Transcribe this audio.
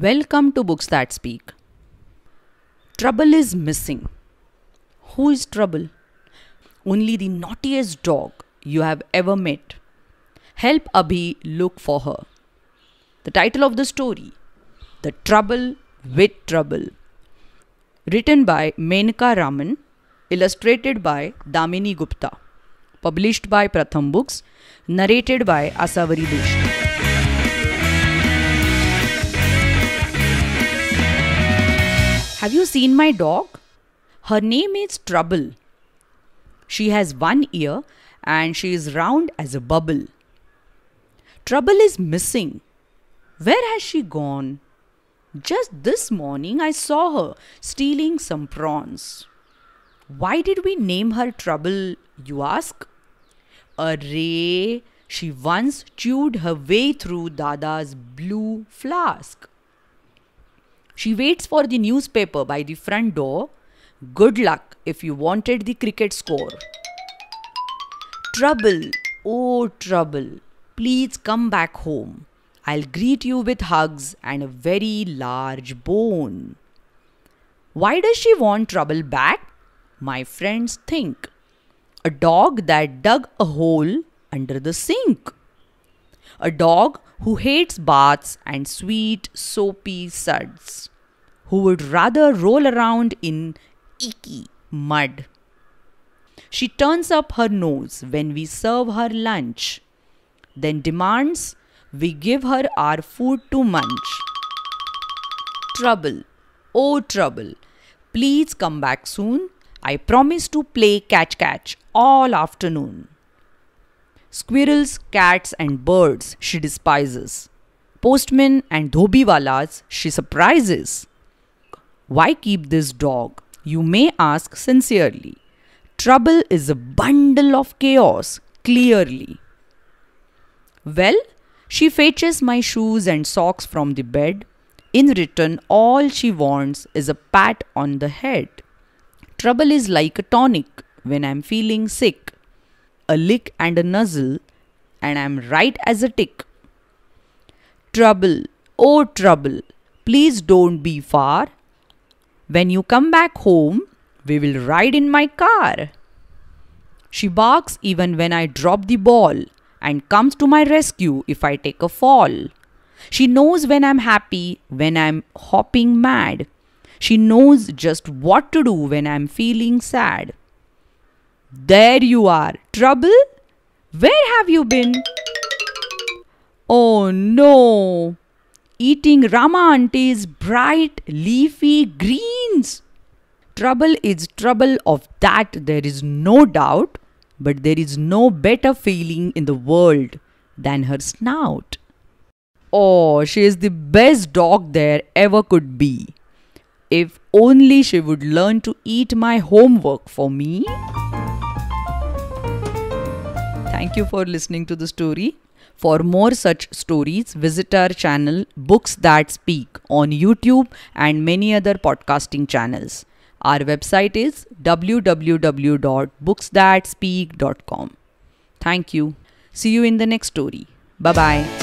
Welcome to Books That Speak. Trouble is missing. Who is Trouble? Only the naughtiest dog you have ever met. Help Abhi look for her. The title of the story The Trouble with Trouble. Written by Menaka Raman, illustrated by Damini Gupta. Published by Pratham Books, narrated by Asawari Doshi. Have you seen my dog? Her name is Trouble. She has one ear and she is round as a bubble. Trouble is missing. Where has she gone? Just this morning I saw her stealing some prawns. Why did we name her Trouble, you ask? Array, she once chewed her way through Dada's blue flask. She waits for the newspaper by the front door. Good luck if you wanted the cricket score. Trouble, oh trouble, please come back home. I'll greet you with hugs and a very large bone. Why does she want trouble back? My friends think. A dog that dug a hole under the sink. A dog who hates baths and sweet, soapy suds, who would rather roll around in icky mud. She turns up her nose when we serve her lunch, then demands we give her our food to munch. Trouble, oh trouble, please come back soon. I promise to play catch catch all afternoon. Squirrels, cats, and birds she despises. Postmen and dhobiwalas she surprises. Why keep this dog? You may ask sincerely. Trouble is a bundle of chaos, clearly. Well, she fetches my shoes and socks from the bed. In return, all she wants is a pat on the head. Trouble is like a tonic when I'm feeling sick a lick and a nuzzle, and I'm right as a tick. Trouble, oh trouble, please don't be far. When you come back home, we will ride in my car. She barks even when I drop the ball and comes to my rescue if I take a fall. She knows when I'm happy, when I'm hopping mad. She knows just what to do when I'm feeling sad. There you are. Trouble? Where have you been? Oh no! Eating Rama Auntie's bright leafy greens. Trouble is trouble of that there is no doubt, but there is no better feeling in the world than her snout. Oh, she is the best dog there ever could be. If only she would learn to eat my homework for me. Thank you for listening to the story. For more such stories, visit our channel Books That Speak on YouTube and many other podcasting channels. Our website is www.booksthatspeak.com. Thank you. See you in the next story. Bye bye.